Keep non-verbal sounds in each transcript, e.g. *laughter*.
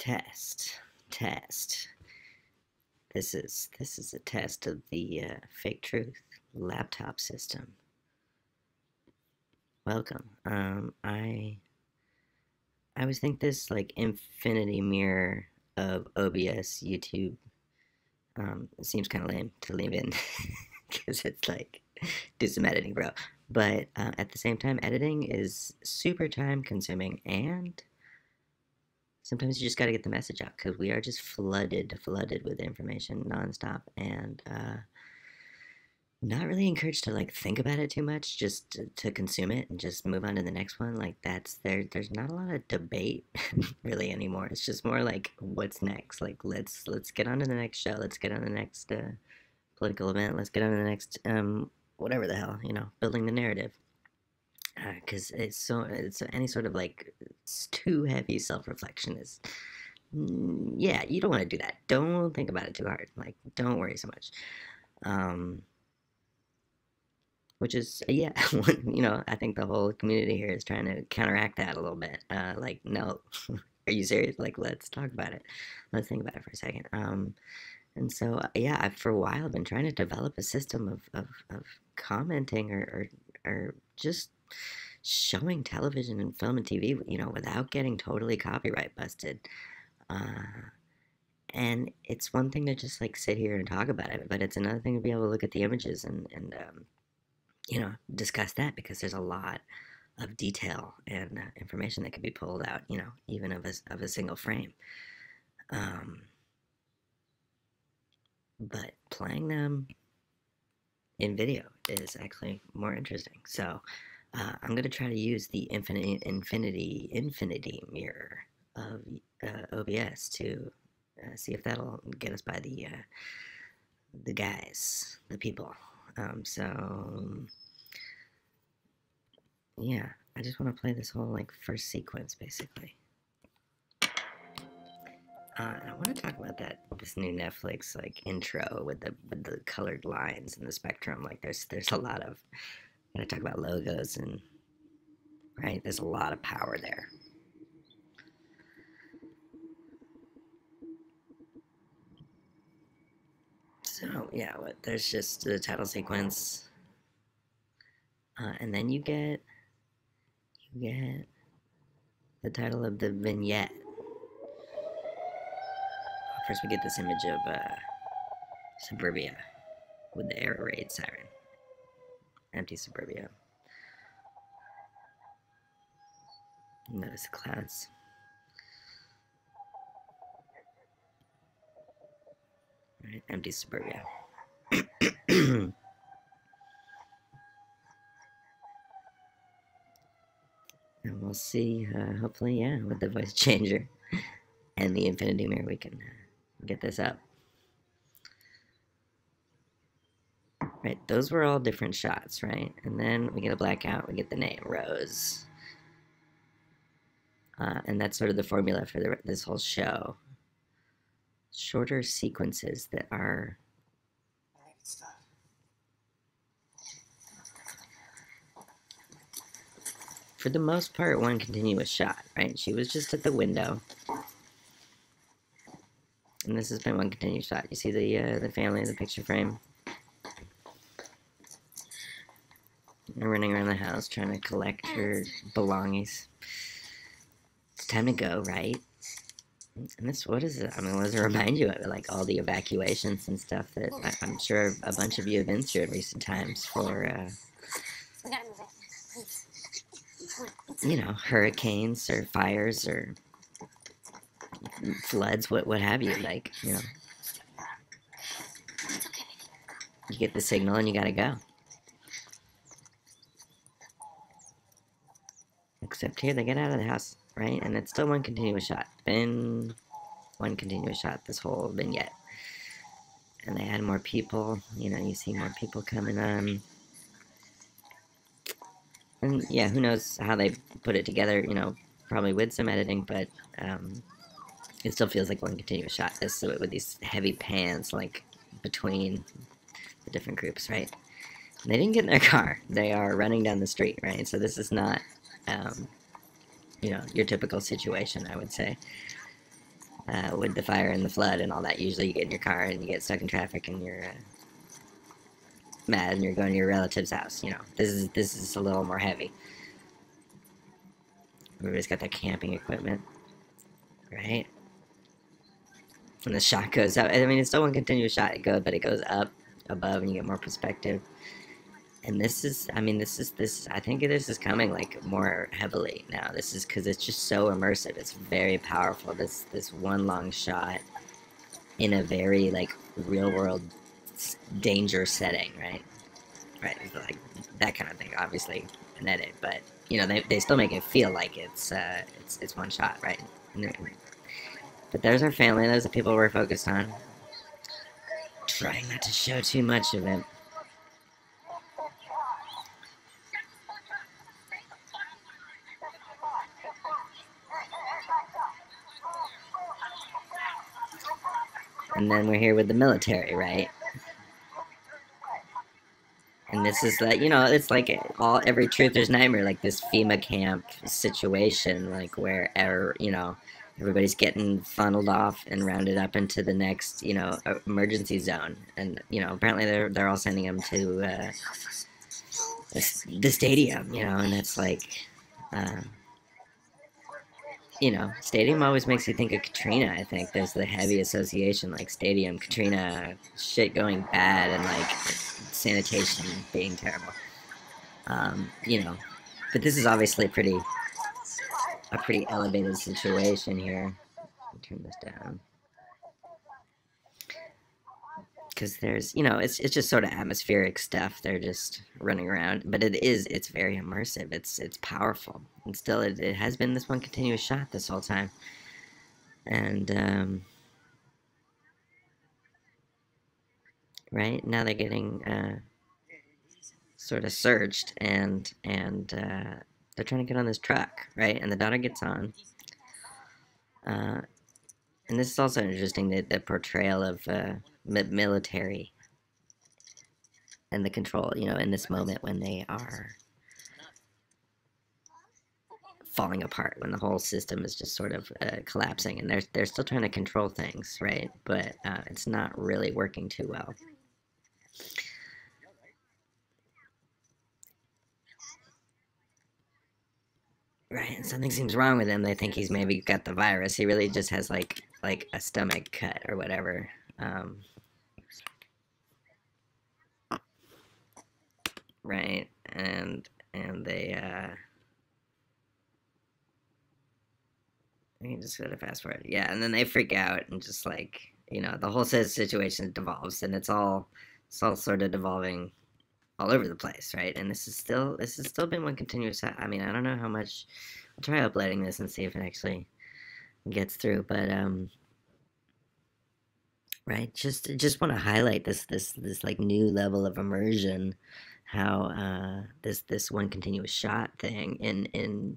test, test. This is this is a test of the uh, fake truth laptop system. Welcome. Um, I I always think this like infinity mirror of OBS YouTube um, seems kind of lame to leave in *laughs* because it's like do some editing, bro. But uh, at the same time, editing is super time consuming and sometimes you just got to get the message out because we are just flooded, flooded with information nonstop, and uh, not really encouraged to like think about it too much, just to, to, consume it and just move on to the next one. Like that's there. There's not a lot of debate *laughs* really anymore. It's just more like what's next. Like let's let's get on to the next show. Let's get on the next uh, political event. Let's get on to the next um, whatever the hell you know, building the narrative because uh, it's so it's any sort of like too heavy self-reflection is mm, yeah you don't want to do that. Don't think about it too hard. Like don't worry so much. Um which is yeah *laughs* you know i think the whole community here is trying to counteract that a little bit. Uh like no *laughs* are you serious? Like let's talk about it. Let's think about it for a second. Um and so uh, yeah I've, for a while been trying to develop a system of of, of commenting or, or or just showing television and film and TV, you know, without getting totally copyright busted. Uh, and it's one thing to just like sit here and talk about it, but it's another thing to be able to look at the images and, and um, you know, discuss that because there's a lot of detail and uh, information that can be pulled out, you know, even of a, of a single frame. Um, but playing them in video is actually more interesting. So uh, I'm going to try to use the infinite, infinity, infinity mirror of uh, OBS to uh, see if that'll get us by the uh, the guys, the people. Um, so yeah, I just want to play this whole like first sequence basically. Uh, I want to talk about that this new Netflix like intro with the with the colored lines and the spectrum. Like there's there's a lot of gotta talk about logos and right. There's a lot of power there. So yeah, there's just the title sequence, uh, and then you get you get the title of the vignette First, we get this image of uh, suburbia with the air raid siren. Empty suburbia. Notice the clouds. Right, empty suburbia. *coughs* and we'll see, uh, hopefully, yeah, with the voice changer and the infinity mirror, we can uh, get this up. Right, those were all different shots, right? And then we get a blackout, we get the name, Rose. Uh, and that's sort of the formula for the, this whole show. Shorter sequences that are... For the most part, one continuous shot, right? She was just at the window. And this has been one continuous shot. You see the uh, the family in the picture frame. They're running around the house trying to collect her belongings. It's time to go, right? And this, what is it? I mean, what does it remind you of? Like all the evacuations and stuff that I, am sure a bunch of you have been through in recent times for, uh, you know, hurricanes or fires or floods, what what have you, like you know. You get the signal and you gotta go. Except here, they get out of the house, right? And it's still one continuous shot. Been one continuous shot this whole vignette. And they add more people, you know, you see more people coming on. And yeah, who knows how they put it together, you know, probably with some editing, but um, it still feels like one continuous shot. This with these heavy pans, like between the different groups, right? And they didn't get in their *laughs* car. They are running down the street, right? So this is not, um, you know, your typical situation, I would say. uh, with the fire and the flood and all that. Usually, you get in your car and you get stuck in traffic and you're uh, mad and you're going to your relative's house. You know, this is this is a little more heavy. Everybody's got their camping equipment, right? And the shot goes up. I mean, it's still one continuous shot. It goes, but it goes up above, and you get more perspective. And this is, I mean, this is this. I think this is coming like more heavily now. This is because it's just so immersive. It's very powerful. This this one long shot in a very like real world danger setting, right? Right, like that kind of thing. Obviously, an edit, but you know they, they still make it feel like it's uh it's it's one shot, right? But there's our family. Those are the people we're focused on. Trying not to show too much of it. And then we're here with the military, right? And this is like, you know, it's like all every truther's nightmare, like this FEMA camp situation, like where, er, you know, everybody's getting funneled off and rounded up into the next, you know, emergency zone. And, you know, apparently they're, they're all sending them to uh, the, stadium, you know, and it's like, uh, you know, stadium always makes you think of Katrina. I think there's the heavy association, like stadium, Katrina, shit going bad, and like sanitation being terrible. Um, you know, but this is obviously pretty a pretty elevated situation here. turn this down because there's you know it's it's just sort of atmospheric stuff they're just running around but it is it's very immersive it's it's powerful and still it, it has been this one continuous shot this whole time and um right? Now they're getting uh sort of searched and and uh they're trying to get on this truck right? And the daughter gets on uh and this is also interesting the, the portrayal of uh military and the control, you know, in this moment when they are falling apart, when the whole system is just sort of uh, collapsing, and they're they're still trying to control things, right? But uh, it's not really working too well. Right, and something seems wrong with him. They think he's maybe got the virus. He really just has like like a stomach cut or whatever. Um, right, and and they uh, I can just go to fast forward. Yeah, and then they freak out and just like you know the whole situation devolves and it's all it's all sort of devolving all over the place, right? And this is still this has still been one continuous. I mean, I don't know how much. I'll try uploading this and see if it actually gets through, but um, right just just want to highlight this this this like new level of immersion how uh this this one continuous shot thing in in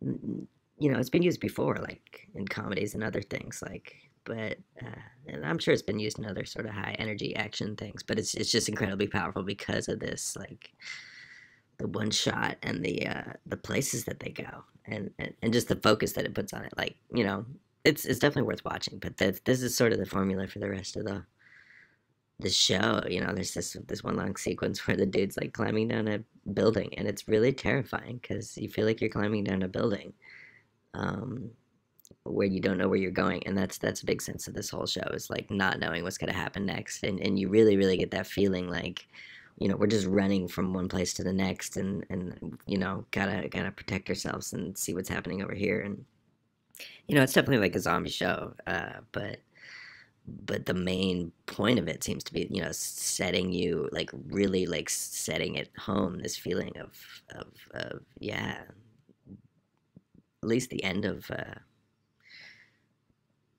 you know it's been used before like in comedies and other things like but uh, I'm sure it's been used in other sort of high energy action things but it's it's just incredibly powerful because of this like the one shot and the uh the places that they go and, and and just the focus that it puts on it like you know it's it's definitely worth watching. But this this is sort of the formula for the rest of the the show. You know, there's this this one long sequence where the dude's like climbing down a building, and it's really terrifying because you feel like you're climbing down a building, um, where you don't know where you're going, and that's that's a big sense of this whole show is like not knowing what's gonna happen next, and and you really really get that feeling like. You know, we're just running from one place to the next, and, and you know, gotta gotta protect ourselves and see what's happening over here, and you know, it's definitely like a zombie show, uh, but but the main point of it seems to be, you know, setting you like really like setting it home. This feeling of of, of yeah, at least the end of uh,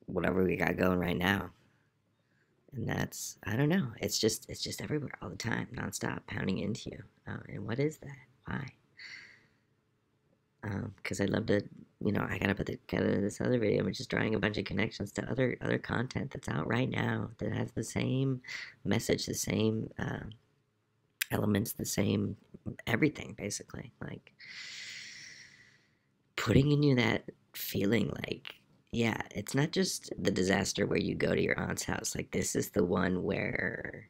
whatever we got going right now. And that's I don't know. It's just it's just everywhere all the time, nonstop, pounding into you. Uh, and what is that? Why? Because um, I'd love to, you know, I gotta put together this other video, which is drawing a bunch of connections to other other content that's out right now that has the same message, the same uh, elements, the same everything, basically. Like putting in you that feeling, like yeah, it's not just the disaster where you go to your aunt's house. Like this is the one where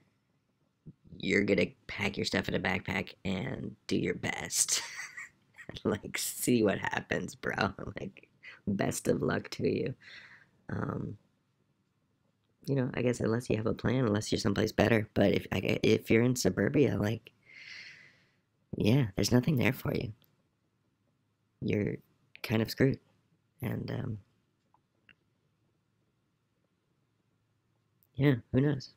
you're gonna pack your stuff in a backpack and do your best. *laughs* *laughs* like see what happens, bro. *laughs* Like best of luck to you. Um, you know, I guess unless you have a plan, unless you're someplace better. But if if you're in suburbia, like, yeah, there's nothing there for you. You're kind of screwed, and um, yeah, who knows?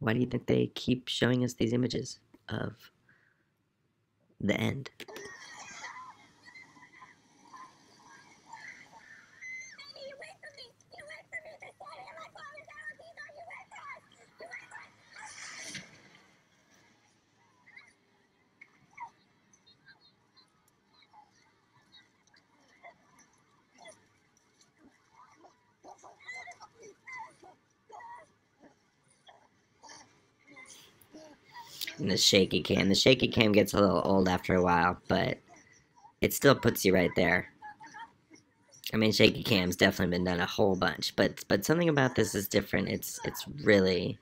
Why do you think they keep showing us these images of the end? And the shaky cam. The shaky cam gets a little old after a while, but it still puts you right there. I mean, shaky cam's definitely been done a whole bunch, but but something about this is different. It's it's really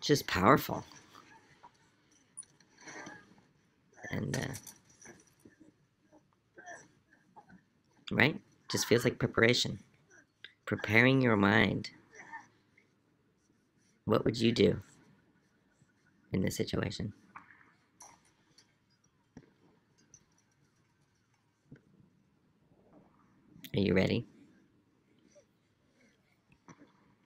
just powerful, and uh, right, just feels like preparation, preparing your mind. What would you do? In this situation. Are you ready?